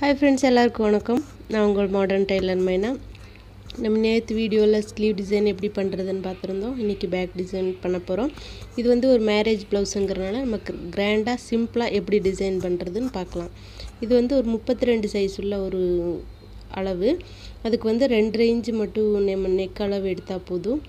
Hi friends எல்லாருக்கும் வணக்கம். நான் உங்கள் மாடர்ன் டெய்லர் மைனா நம்ம நேற்று வீடியோவில் ஸ்லீவ் டிசைன் எப்படி பண்ணுறதுன்னு பார்த்துருந்தோம். இன்றைக்கி பேக் டிசைன் பண்ண போகிறோம் இது வந்து ஒரு மேரேஜ் ப்ளவுஸுங்கிறனால நமக்கு கிராண்டாக சிம்பிளாக எப்படி டிசைன் பண்ணுறதுன்னு பார்க்கலாம். இது வந்து ஒரு முப்பத்தி ரெண்டு சைஸ் உள்ள ஒரு அளவு. அதுக்கு வந்து ரெண்டு இன்ச்சு மட்டும் நம்ம நெக் அளவு எடுத்தால் போதும்.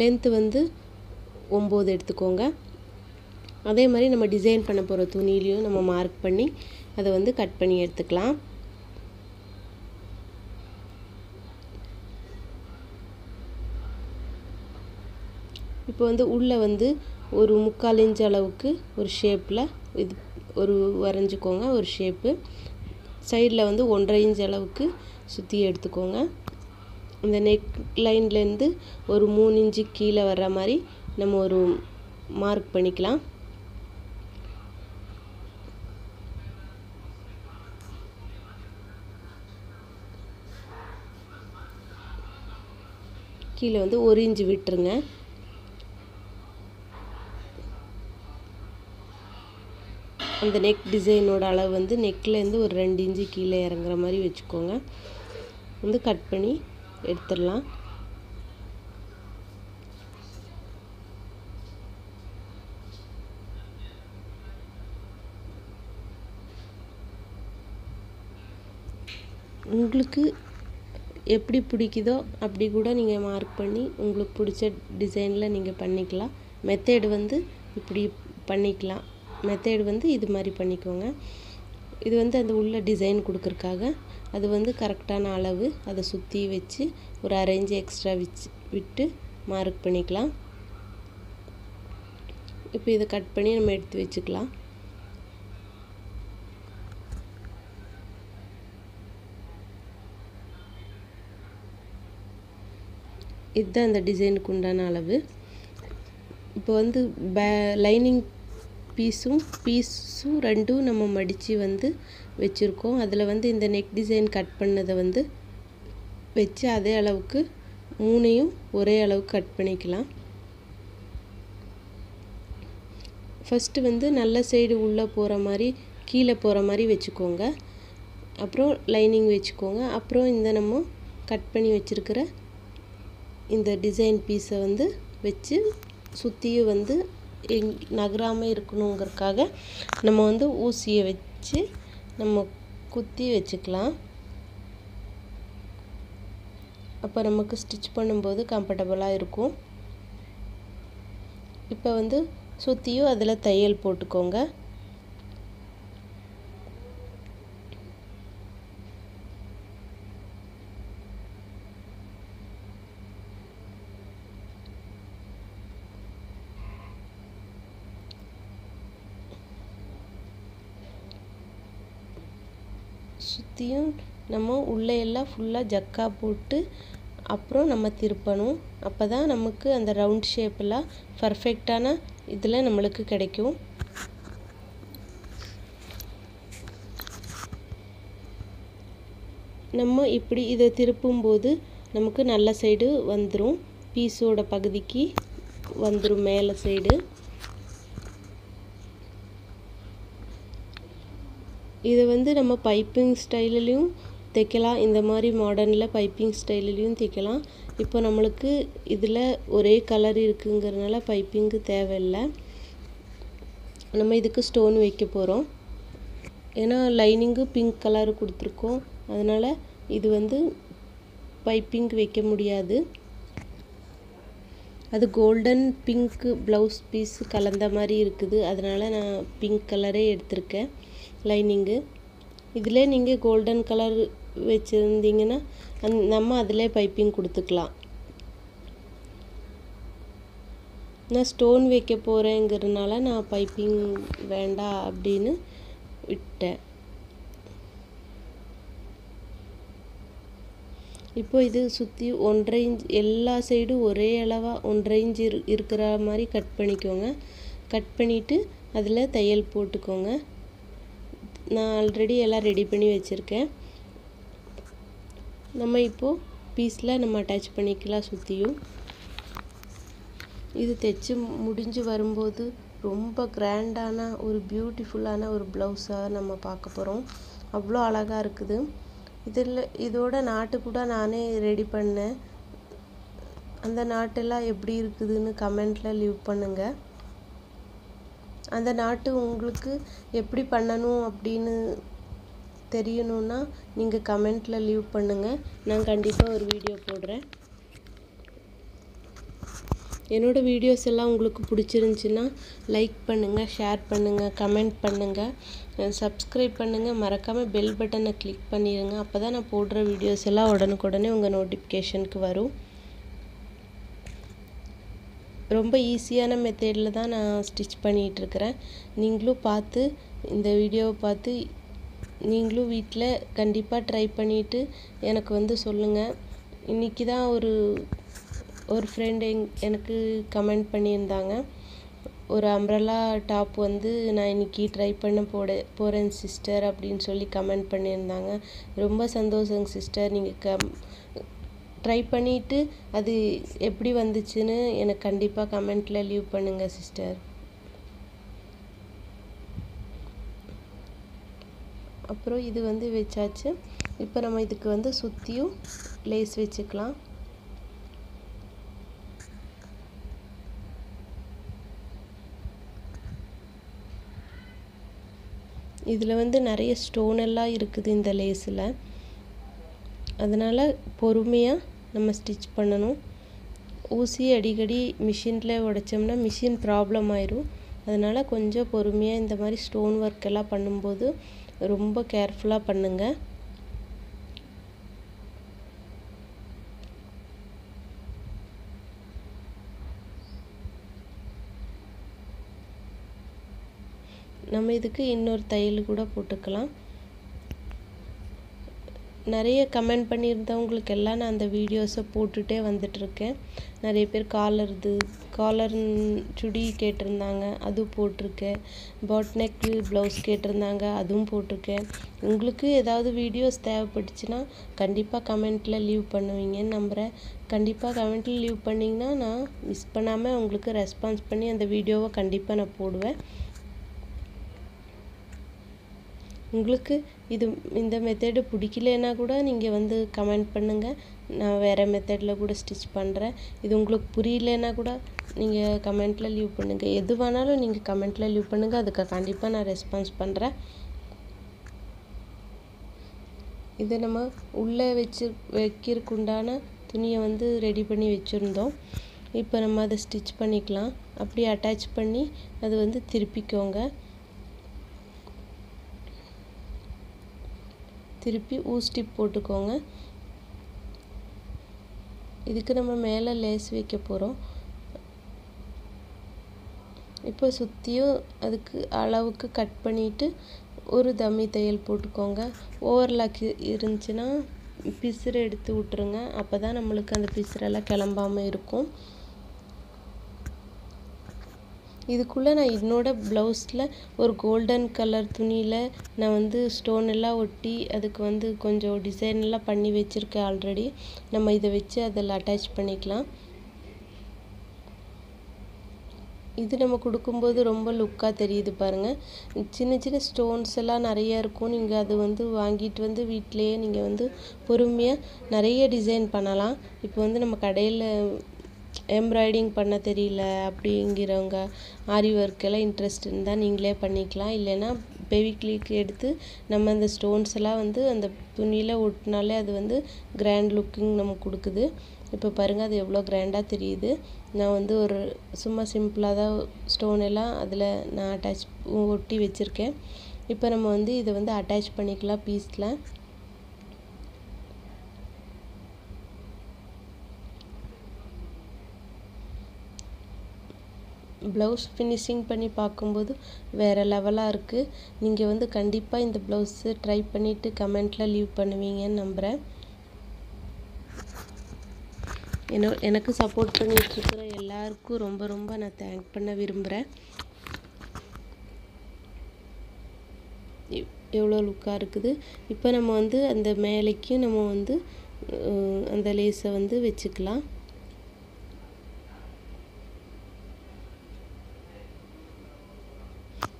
லென்த்து வந்து ஒம்பது எடுத்துக்கோங்க. அதே மாதிரி நம்ம டிசைன் பண்ண போகிற துணியிலையும் நம்ம மார்க் பண்ணி அதை வந்து கட் பண்ணி எடுத்துக்கலாம். இப்போ வந்து உள்ளே வந்து ஒரு முக்கால் இன்ச் அளவுக்கு ஒரு ஷேப்பில் இது ஒரு வரைஞ்சிக்கோங்க ஒரு ஷேப்பு. சைடில் வந்து ஒன்றரை இன்ச் அளவுக்கு சுற்றி எடுத்துக்கோங்க. இந்த நெக் லைன்லேருந்து ஒரு மூணு இன்ச்சு கீழே வர்ற மாதிரி நம்ம ஒரு மார்க் பண்ணிக்கலாம். கீழே வந்து ஒரு இன்ச்சு விட்டுருங்க. அந்த நெக் டிசைனோட அளவு வந்து நெக்லேருந்து ஒரு ரெண்டு இன்ச்சு கீழே இறங்குற மாதிரி வச்சுக்கோங்க. வந்து கட் பண்ணி எடுத்துடலாம். உங்களுக்கு எப்படி பிடிக்குதோ அப்படி கூட நீங்கள் மார்க் பண்ணி உங்களுக்கு பிடிச்ச டிசைனில் நீங்கள் பண்ணிக்கலாம். மெத்தேடு வந்து இப்படி பண்ணிக்கலாம். மெத்தேடு வந்து இது மாதிரி பண்ணிக்கோங்க. இது வந்து அந்த உள்ள டிசைன் கொடுக்குறக்காக அது வந்து கரெக்டான அளவு அதை சுற்றி வச்சு ஒரு அரேஞ்சு எக்ஸ்ட்ரா வச்சு விட்டு மார்க் பண்ணிக்கலாம். இப்போ இதை கட் பண்ணி நம்ம எடுத்து வச்சுக்கலாம். இதுதான் அந்த டிசைனுக்கு உண்டான அளவு. இப்போ வந்து பே லைனிங் பீஸும் பீஸும் ரெண்டும் நம்ம மடித்து வந்து வச்சுருக்கோம். அதில் வந்து இந்த நெக் டிசைன் கட் பண்ணதை வந்து வச்சு அதே அளவுக்கு மூணையும் ஒரே அளவுக்கு கட் பண்ணிக்கலாம். ஃபஸ்ட்டு வந்து நல்ல சைடு உள்ளே போகிற மாதிரி கீழே போகிற மாதிரி வச்சுக்கோங்க. அப்புறம் லைனிங் வச்சுக்கோங்க. அப்புறம் இந்த நம்ம கட் பண்ணி வச்சுருக்கிற இந்த டிசைன் பீஸை வந்து வச்சு சுற்றியும் வந்து எங் நகராமல் இருக்கணுங்கிறதுக்காக நம்ம வந்து ஊசியை வச்சு நம்ம குத்தி வச்சுக்கலாம். அப்போ நமக்கு ஸ்டிச் பண்ணும்போது கம்ஃபர்டபுளாக இருக்கும். இப்போ வந்து சுற்றியும் அதில் தையல் போட்டுக்கோங்க சுற்றியும் நம்ம உள்ளே எல்லாம் ஃபுல்லாக ஜக்கா போட்டு அப்புறம் நம்ம திருப்பணும். அப்போ தான் நமக்கு அந்த ரவுண்ட் ஷேப்பெல்லாம் பர்ஃபெக்டான இதில் நம்மளுக்கு கிடைக்கும். நம்ம இப்படி இதை திருப்பும்போது நமக்கு நல்ல சைடு வந்துடும் பீஸோட பகுதிக்கு வந்துடும் மேலே சைடு இதை வந்து நம்ம பைப்பிங் ஸ்டைல்லையும் தைக்கலாம். இந்த மாதிரி மாடர்னில் பைப்பிங் ஸ்டைல்லையும் தைக்கலாம். இப்போ நம்மளுக்கு இதில் ஒரே கலர் இருக்குங்கிறனால பைப்பிங்கு தேவையில்லை. நம்ம இதுக்கு ஸ்டோன் வைக்க போகிறோம் ஏன்னா லைனிங்கு பிங்க் கலர் கொடுத்துருக்கோம். அதனால் இது வந்து பைப்பிங் வைக்க முடியாது. அது கோல்டன் பிங்க்கு ப்ளவுஸ் பீஸ் கலந்த மாதிரி இருக்குது. அதனால் நான் பிங்க் கலரே எடுத்திருக்கேன். லைனிங்கு இதில் நீங்கள் கோல்டன் கலர் வச்சுருந்தீங்கன்னா அந் நம்ம அதிலே பைப்பிங் கொடுத்துக்கலாம். நான் ஸ்டோன் வைக்க போகிறேங்கிறதுனால நான் பைப்பிங் வேண்டாம் அப்படின்னு விட்டேன். இப்போ இது சுற்றி ஒன்றரை இன்ச் எல்லா சைடும் ஒரே அளவாக ஒன்றரை இன்ச் இரு இருக்கிற மாதிரி கட் பண்ணிக்கோங்க. கட் பண்ணிவிட்டு அதில் தையல் போட்டுக்கோங்க. நான் ஆல்ரெடி எல்லாம் ரெடி பண்ணி வச்சுருக்கேன். நம்ம இப்போது பீஸில் நம்ம அட்டாச் பண்ணிக்கலாம் சுற்றியும் இது தைச்சு முடிஞ்சு வரும்போது ரொம்ப கிராண்டான ஒரு பியூட்டிஃபுல்லான ஒரு ப்ளவுஸாக நம்ம பார்க்க போகிறோம் அவ்வளோ அழகாக இருக்குது. இதில் இதோட நாட்டு கூட நானே ரெடி பண்ணேன். அந்த நாட்டெல்லாம் எப்படி இருக்குதுன்னு கமெண்ட்டில் லீவ் பண்ணுங்கள் அந்த நாட்டு உங்களுக்கு எப்படி பண்ணணும் அப்படின்னு தெரியணுன்னா நீங்கள் கமெண்ட்டில் லீவ் பண்ணுங்கள் நான் கண்டிப்பாக ஒரு வீடியோ போடுறேன். என்னோடய வீடியோஸ் எல்லாம் உங்களுக்கு பிடிச்சிருந்துச்சின்னா லைக் பண்ணுங்கள் ஷேர் பண்ணுங்கள் கமெண்ட் பண்ணுங்கள் சப்ஸ்கிரைப் பண்ணுங்கள் மறக்காமல் பெல் பட்டனை கிளிக் பண்ணிடுங்க அப்போ தான் நான் போடுற வீடியோஸ் எல்லாம் உடனுக்குடனே உங்கள் நோட்டிஃபிகேஷனுக்கு வரும். ரொம்ப ஈஸியான மெத்தேடில் தான் நான் ஸ்டிச் பண்ணிகிட்ருக்கிறேன் நீங்களும் பார்த்து இந்த வீடியோவை பார்த்து நீங்களும் வீட்டில் கண்டிப்பாக ட்ரை பண்ணிவிட்டு எனக்கு வந்து சொல்லுங்கள் இன்றைக்கி தான் ஒரு ஒரு ஃப்ரெண்ட் எங் எனக்கு கமெண்ட் பண்ணியிருந்தாங்க. ஒரு அம்ப்ரலா டாப் வந்து நான் இன்றைக்கி ட்ரை பண்ண போட போகிறேன் சிஸ்டர் அப்படின்னு சொல்லி கமெண்ட் பண்ணியிருந்தாங்க. ரொம்ப சந்தோஷங்க சிஸ்டர் நீங்கள் கம் ட்ரை பண்ணிவிட்டு அது எப்படி வந்துச்சுன்னு எனக்கு கண்டிப்பாக கமெண்ட்டில் லீவ் பண்ணுங்கள் சிஸ்டர் அப்புறம் இது வந்து வச்சாச்சு. இப்போ நம்ம இதுக்கு வந்து சுற்றியும் லேஸ் வச்சுக்கலாம். இதில் வந்து நிறைய ஸ்டோன் எல்லாம் இருக்குது இந்த லேஸில் அதனால் பொறுமையாக நம்ம ஸ்டிச் பண்ணணும். ஊசி அடிக்கடி மிஷினில் உடைச்சோம்னா மிஷின் ப்ராப்ளம் ஆயிரும். அதனால் கொஞ்சம் பொறுமையாக இந்த மாதிரி ஸ்டோன் ஒர்க் எல்லாம் பண்ணும்போது ரொம்ப கேர்ஃபுல்லாக பண்ணுங்கள் நம்ம இதுக்கு இன்னொரு தையல் கூட போட்டுக்கலாம். நிறைய கமெண்ட் பண்ணியிருந்தவங்களுக்கு எல்லாம் நான் அந்த வீடியோஸை போட்டுகிட்டே வந்துட்டுருக்கேன். நிறைய பேர் காலருது காலர் சுடி கேட்டிருந்தாங்க அதுவும் போட்டிருக்கேன் பாட் நெக் ப்ளவுஸ் கேட்டிருந்தாங்க அதுவும் போட்டிருக்கேன் உங்களுக்கு ஏதாவது வீடியோஸ் தேவைப்பட்டுச்சுன்னா கண்டிப்பாக கமெண்ட்டில் லீவ் பண்ணுவீங்கன்னு நம்புகிறேன் கண்டிப்பாக கமெண்ட்டில் லீவ் பண்ணிங்கன்னா நான் மிஸ் பண்ணாமல் உங்களுக்கு ரெஸ்பான்ஸ் பண்ணி அந்த வீடியோவை கண்டிப்பாக நான் போடுவேன். உங்களுக்கு இது இந்த மெத்தடு பிடிக்கலன்னா கூட நீங்கள் வந்து கமெண்ட் பண்ணுங்கள் நான் வேறு மெத்தடில் கூட ஸ்டிச் பண்ணுறேன் இது உங்களுக்கு புரியலன்னா கூட நீங்கள் கமெண்ட்டில் லீவ் பண்ணுங்கள் எது வேணாலும் நீங்கள் கமெண்ட்டில் லீவ் பண்ணுங்கள் அதுக்கு கண்டிப்பாக நான் ரெஸ்பான்ஸ் பண்ணுறேன் இதை நம்ம உள்ளே வச்சு வைக்கிறக்குண்டான துணியை வந்து ரெடி பண்ணி வச்சுருந்தோம். இப்போ நம்ம அதை ஸ்டிச் பண்ணிக்கலாம். அப்படியே அட்டாச் பண்ணி அது வந்து திருப்பிக்கோங்க. திருப்பி ஊ ஸ்டிப் போட்டுக்கோங்க. இதுக்கு நம்ம மேலே லேஸ் வைக்க போகிறோம் இப்போ சுற்றியும் அதுக்கு அளவுக்கு கட் பண்ணிவிட்டு ஒரு தம்மி தையல் போட்டுக்கோங்க. ஓவர்லாக் இருந்துச்சுன்னா பிசுறு எடுத்து விட்ருங்க அப்போ தான் நம்மளுக்கு அந்த பிசுறெல்லாம் கிளம்பாமல் இருக்கும். இதுக்குள்ளே நான் என்னோட ப்ளவுஸில் ஒரு கோல்டன் கலர் துணியில் நான் வந்து ஸ்டோன் எல்லாம் ஒட்டி அதுக்கு வந்து கொஞ்சம் டிசைன் எல்லாம் பண்ணி வச்சுருக்கேன் ஆல்ரெடி நம்ம இதை வச்சு அதில் அட்டாச் பண்ணிக்கலாம். இது நம்ம கொடுக்கும்போது ரொம்ப லுக்காக தெரியுது பாருங்கள் சின்ன சின்ன ஸ்டோன்ஸ் எல்லாம் நிறையா இருக்கும். நீங்கள் அது வந்து வாங்கிட்டு வந்து வீட்டிலையே நீங்கள் வந்து பொறுமையாக நிறைய டிசைன் பண்ணலாம். இப்போ வந்து நம்ம கடையில் எம்ப்ராய்டிங் பண்ண தெரியல அப்படிங்கிறவங்க ஆரி ஒர்க்கெல்லாம் இன்ட்ரெஸ்ட் இருந்தால் நீங்களே பண்ணிக்கலாம். இல்லைன்னா பெவிக்ளிக் எடுத்து நம்ம அந்த ஸ்டோன்ஸ் எல்லாம் வந்து அந்த துணியில் ஒட்டினாலே அது வந்து கிராண்ட் லுக்கிங் நமக்கு கொடுக்குது. இப்போ பாருங்கள் அது எவ்வளோ கிராண்டாக தெரியுது. நான் வந்து ஒரு சும்மா சிம்பிளாக தான் ஸ்டோன் எல்லாம் அதில் நான் அட்டாச் ஒட்டி வச்சுருக்கேன். இப்போ நம்ம வந்து இதை வந்து அட்டாச் பண்ணிக்கலாம் பீஸில் ப்ளவுஸ் ஃபினிஷிங் பண்ணி பார்க்கும்போது வேறு லெவலாக இருக்குது நீங்கள் வந்து கண்டிப்பாக இந்த ப்ளவுஸு ட்ரை பண்ணிவிட்டு கமெண்ட்டில் லீவ் பண்ணுவீங்கன்னு நம்புகிறேன் என்ன எனக்கு சப்போர்ட் பண்ணிகிட்ருக்கிற எல்லாருக்கும் ரொம்ப ரொம்ப நான் தேங்க் பண்ண விரும்புகிறேன் எவ்வளோ லுக்காக இருக்குது. இப்போ நம்ம வந்து அந்த மேலைக்கும் நம்ம வந்து அந்த லேஸை வந்து வச்சுக்கலாம்.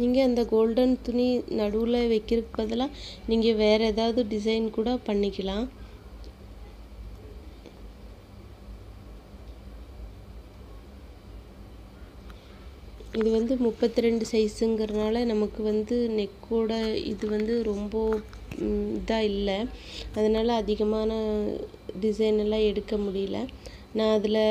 நீங்கள் அந்த கோல்டன் துணி நடுவில் வைக்கிறதுக்கு பதிலாக நீங்கள் வேறு ஏதாவது டிசைன் கூட பண்ணிக்கலாம். இது வந்து முப்பத்தி ரெண்டு சைஸுங்கிறனால நமக்கு வந்து நெக்கோட இது வந்து ரொம்ப இதாக இல்லை. அதனால் அதிகமான டிசைன் எல்லாம் எடுக்க முடியல. நான் அதில்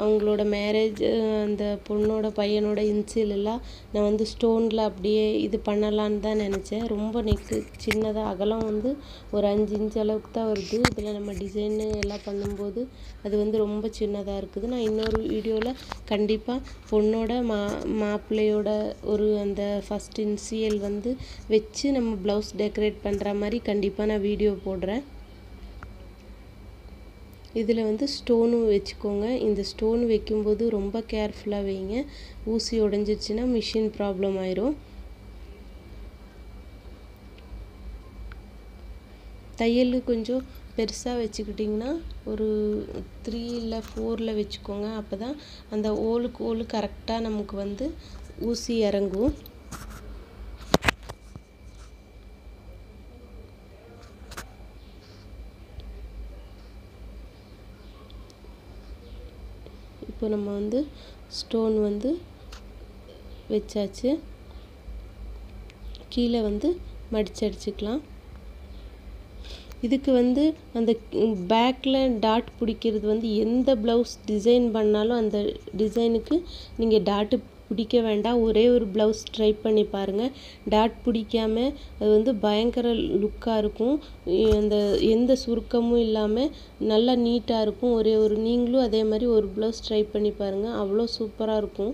அவங்களோட மேரேஜ் அந்த பொண்ணோட பையனோட இன்சியல் எல்லாம் நான் வந்து ஸ்டோனில் அப்படியே இது பண்ணலான்னு தான் நினச்சேன். ரொம்ப நெக்கு சின்னதாக அகலம் வந்து ஒரு அஞ்சு இன்ச் அளவுக்கு தான் வருது. இதில் நம்ம டிசைனு எல்லாம் பண்ணும்போது அது வந்து ரொம்ப சின்னதாக இருக்குது. நான் இன்னொரு வீடியோவில் கண்டிப்பாக பொண்ணோட மா மாப்பிள்ளையோட ஒரு அந்த ஃபஸ்ட் இன்சியல் வந்து வச்சு நம்ம ப்ளவுஸ் டெக்கரேட் பண்ணுற மாதிரி கண்டிப்பாக நான் வீடியோ போடுறேன். இதில் வந்து ஸ்டோனும் வச்சுக்கோங்க. இந்த ஸ்டோன் வைக்கும்போது ரொம்ப கேர்ஃபுல்லாக வைங்க. ஊசி உடஞ்சிருச்சுன்னா மிஷின் ப்ராப்ளம் ஆயிரும். தையல் கொஞ்சம் பெருசாக வச்சுக்கிட்டிங்கன்னா ஒரு த்ரீ இல்லை ஃபோரில் வச்சுக்கோங்க. அப்போ தான் அந்த ஓலுக்கு ஓலு கரெக்டாக நமக்கு வந்து ஊசி இறங்கும் இப்போ நம்ம வந்து ஸ்டோன் வந்து வச்சாச்சு. கீழே வந்து மடிச்சு அடிச்சுக்கலாம். இதுக்கு வந்து அந்த பேக்கில் டாட் பிடிக்கிறது வந்து எந்த ப்ளவுஸ் டிசைன் பண்ணாலும் அந்த டிசைனுக்கு நீங்கள் டாட்டு பிடிக்க வேண்டாம். ஒரே ஒரு ப்ளவுஸ் ட்ரை பண்ணி பாருங்கள் டாட் பிடிக்காம அது வந்து பயங்கர லுக்காக இருக்கும். அந்த எந்த சுருக்கமும் இல்லாமல் நல்லா நீட்டாக இருக்கும். ஒரே ஒரு நீங்களும் அதே மாதிரி ஒரு ப்ளவுஸ் ட்ரை பண்ணி பாருங்கள் அவ்வளோ சூப்பராக இருக்கும்.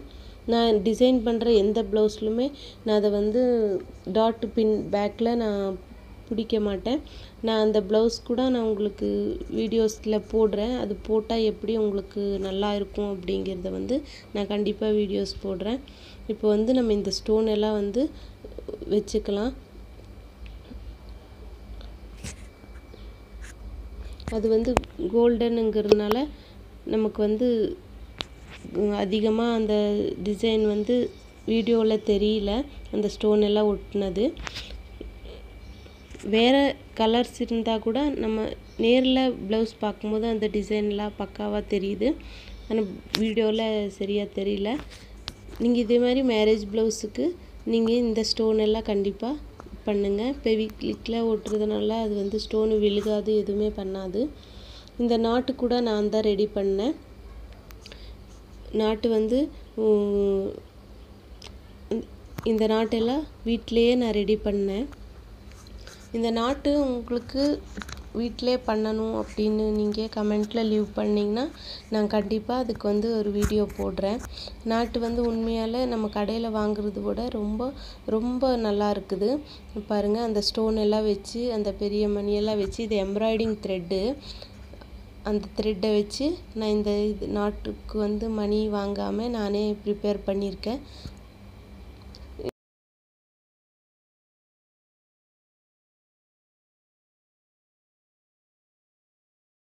நான் டிசைன் பண்ணுற எந்த ப்ளவுஸ்லுமே நான் அதை வந்து டாட் பின் பேக்கில் நான் பிடிக்க மாட்டேன் நான் அந்த ப்ளவுஸ் கூட நான் உங்களுக்கு வீடியோஸில் போடுறேன். அது போட்டால் எப்படி உங்களுக்கு நல்லா இருக்கும் அப்படிங்கிறத வந்து நான் கண்டிப்பாக வீடியோஸ் போடுறேன். இப்போ வந்து நம்ம இந்த ஸ்டோன் எல்லாம் வந்து வச்சுக்கலாம். அது வந்து கோல்டனுங்கிறதுனால நமக்கு வந்து அதிகமாக அந்த டிசைன் வந்து வீடியோவில் தெரியல. அந்த ஸ்டோன் எல்லாம் ஒட்டினது. வேறு கலர்ஸ் இருந்தால் கூட நம்ம நேரில் ப்ளவுஸ் பார்க்கும்போது அந்த டிசைன்லாம் பக்காவாக தெரியுது. ஆனால் வீடியோவில் சரியாக தெரியல. நீங்கள் இதே மாதிரி மேரேஜ் ப்ளவுஸுக்கு நீங்கள் இந்த ஸ்டோன் எல்லாம் கண்டிப்பாக பண்ணுங்கள் பெவிக்ளிக்கில் ஒட்டுறதுனால அது வந்து ஸ்டோனு விழுகாது எதுவுமே பண்ணாது. இந்த நாட்டு கூட நான் தான் ரெடி பண்ணேன். நாட்டு வந்து இந்த நாட்டெல்லாம் வீட்டிலையே நான் ரெடி பண்ணேன். இந்த நாட்டு உங்களுக்கு வீட்டிலே பண்ணணும் அப்படின்னு நீங்கள் கமெண்ட்டில் லீவ் பண்ணிங்கன்னா நான் கண்டிப்பாக அதுக்கு வந்து ஒரு வீடியோ போடுறேன். நாட்டு வந்து உண்மையால் நம்ம கடையில் வாங்குறத விட ரொம்ப ரொம்ப நல்லா இருக்குது. பாருங்கள் அந்த ஸ்டோன் எல்லாம் வச்சு அந்த பெரிய மணியெல்லாம் வச்சு இது எம்ப்ராய்டிங் த்ரெட்டு அந்த த்ரெட்டை வச்சு நான் இந்த இது நாட்டுக்கு வந்து மணி வாங்காமல் நானே ப்ரிப்பேர் பண்ணியிருக்கேன்.